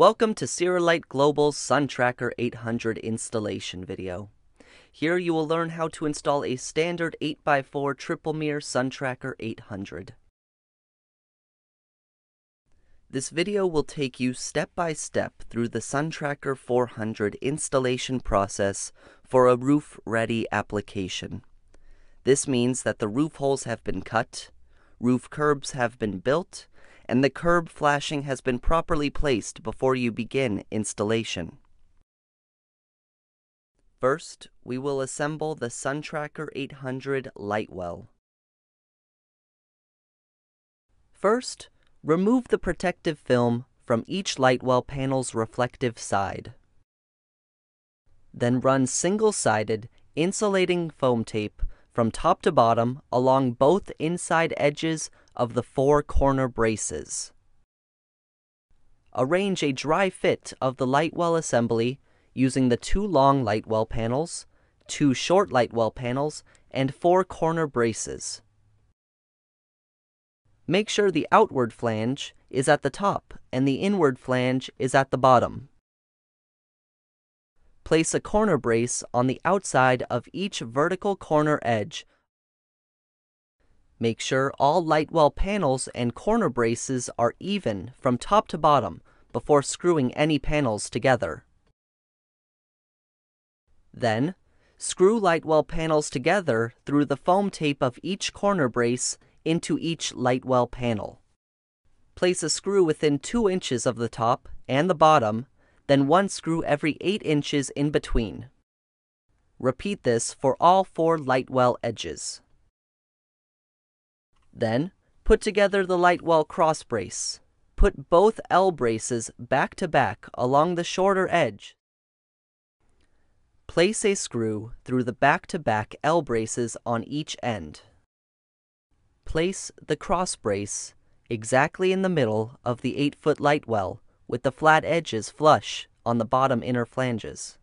Welcome to Ciralight Global's Sun Tracker 800 installation video. Here you will learn how to install a standard 8x4 triple mirror Sun Tracker 800. This video will take you step by step through the Sun Tracker 400 installation process for a roof ready application. This means that the roof holes have been cut, roof curbs have been built, and the curb flashing has been properly placed before you begin installation. First, we will assemble the SunTracker 800 light well. First, remove the protective film from each light well panel's reflective side. Then run single-sided insulating foam tape from top to bottom along both inside edges of the four corner braces. Arrange a dry fit of the Lightwell assembly using the two long Lightwell panels, two short Lightwell panels, and four corner braces. Make sure the outward flange is at the top and the inward flange is at the bottom. Place a corner brace on the outside of each vertical corner edge Make sure all Lightwell panels and corner braces are even from top to bottom before screwing any panels together. Then, screw Lightwell panels together through the foam tape of each corner brace into each Lightwell panel. Place a screw within 2 inches of the top and the bottom, then one screw every 8 inches in between. Repeat this for all four Lightwell edges. Then, put together the Lightwell cross brace. Put both L braces back to back along the shorter edge. Place a screw through the back-to-back L braces on each end. Place the cross brace exactly in the middle of the 8-foot light well with the flat edges flush on the bottom inner flanges.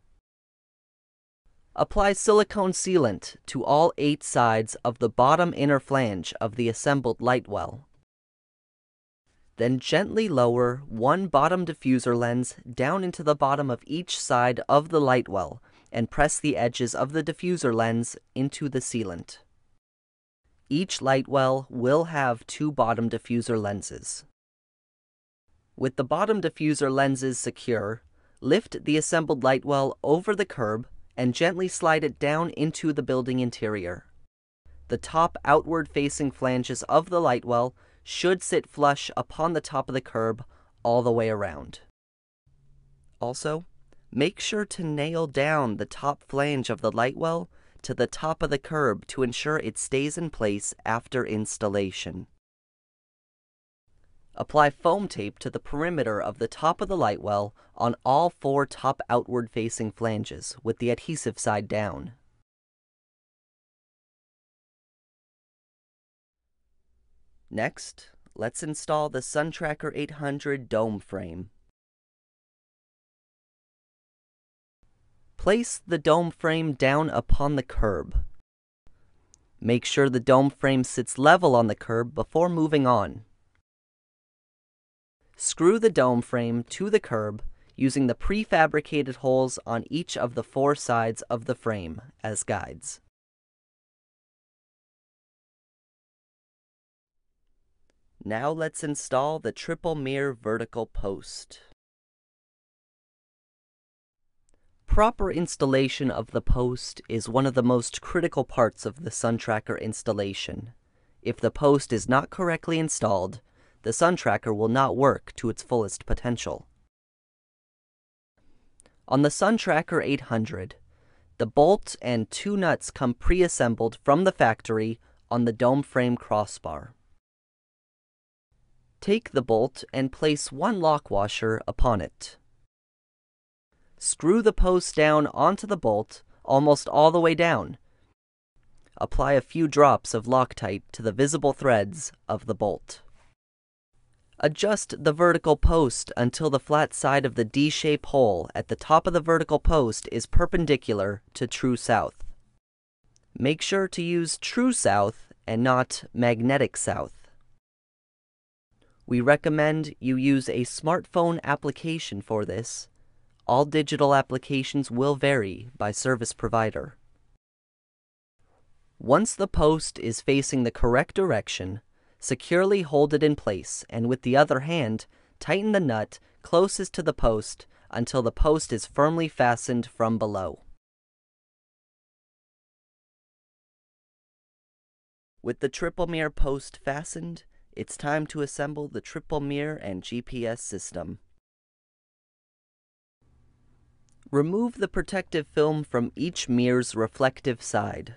Apply silicone sealant to all eight sides of the bottom inner flange of the assembled light well. Then gently lower one bottom diffuser lens down into the bottom of each side of the light well and press the edges of the diffuser lens into the sealant. Each light well will have two bottom diffuser lenses. With the bottom diffuser lenses secure, lift the assembled light well over the curb and gently slide it down into the building interior. The top outward facing flanges of the light well should sit flush upon the top of the curb all the way around. Also, make sure to nail down the top flange of the light well to the top of the curb to ensure it stays in place after installation. Apply foam tape to the perimeter of the top of the light well on all four top outward facing flanges with the adhesive side down. Next, let's install the SunTracker 800 dome frame. Place the dome frame down upon the curb. Make sure the dome frame sits level on the curb before moving on. Screw the dome frame to the curb using the prefabricated holes on each of the four sides of the frame as guides. Now let's install the triple mirror vertical post. Proper installation of the post is one of the most critical parts of the Sun Tracker installation. If the post is not correctly installed, the sun tracker will not work to its fullest potential. On the Sun Tracker 800, the bolt and two nuts come pre-assembled from the factory on the dome frame crossbar. Take the bolt and place one lock washer upon it. Screw the post down onto the bolt almost all the way down. Apply a few drops of Loctite to the visible threads of the bolt. Adjust the vertical post until the flat side of the D-shape hole at the top of the vertical post is perpendicular to true south. Make sure to use true south and not magnetic south. We recommend you use a smartphone application for this. All digital applications will vary by service provider. Once the post is facing the correct direction, securely hold it in place and with the other hand, tighten the nut closest to the post until the post is firmly fastened from below. With the triple mirror post fastened, it's time to assemble the triple mirror and GPS system. Remove the protective film from each mirror's reflective side.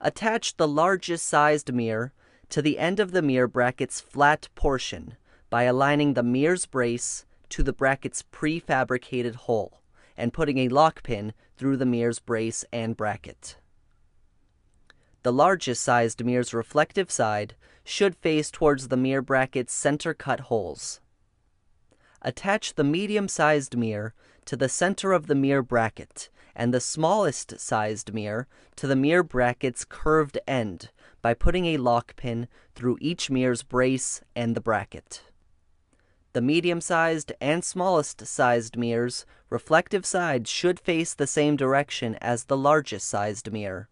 Attach the largest sized mirror to the end of the mirror bracket's flat portion by aligning the mirror's brace to the bracket's prefabricated hole and putting a lock pin through the mirror's brace and bracket. The largest sized mirror's reflective side should face towards the mirror bracket's center cut holes. Attach the medium sized mirror to the center of the mirror bracket and the smallest sized mirror to the mirror bracket's curved end by putting a lock pin through each mirror's brace and the bracket. The medium sized and smallest sized mirrors' reflective sides should face the same direction as the largest sized mirror.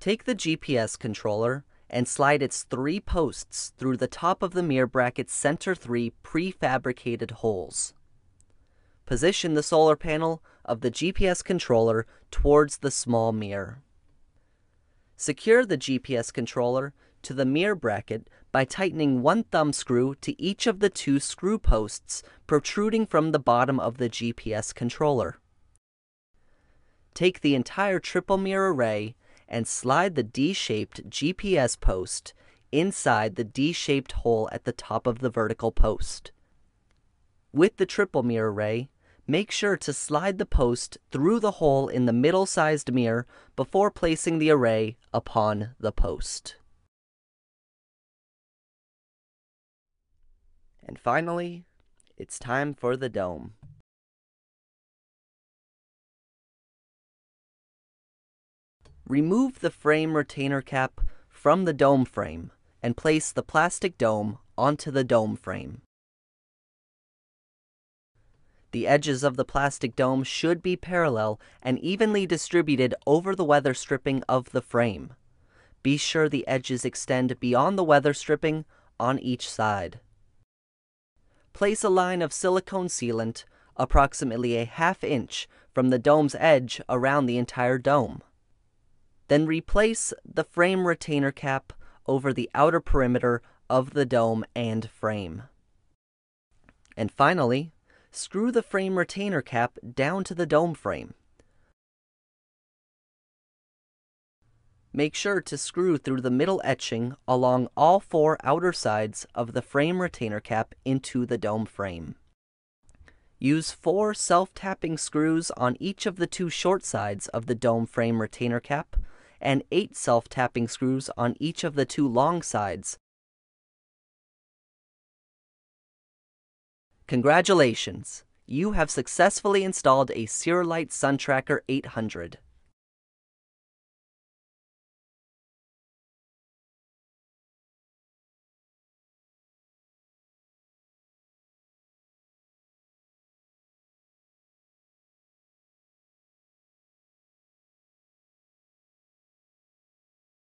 Take the GPS controller and slide its three posts through the top of the mirror bracket's center three prefabricated holes. Position the solar panel of the GPS controller towards the small mirror. Secure the GPS controller to the mirror bracket by tightening one thumb screw to each of the two screw posts protruding from the bottom of the GPS controller. Take the entire triple mirror array and slide the D-shaped GPS post inside the D-shaped hole at the top of the vertical post. With the triple mirror array, make sure to slide the post through the hole in the middle-sized mirror before placing the array upon the post. And finally, it's time for the dome. Remove the frame retainer cap from the dome frame and place the plastic dome onto the dome frame. The edges of the plastic dome should be parallel and evenly distributed over the weather stripping of the frame. Be sure the edges extend beyond the weather stripping on each side. Place a line of silicone sealant approximately a half inch from the dome's edge around the entire dome. Then replace the frame retainer cap over the outer perimeter of the dome and frame. And finally, screw the frame retainer cap down to the dome frame. Make sure to screw through the middle etching along all four outer sides of the frame retainer cap into the dome frame. Use four self-tapping screws on each of the two short sides of the dome frame retainer cap and eight self-tapping screws on each of the two long sides. Congratulations! You have successfully installed a Ciralight SunTracker 800.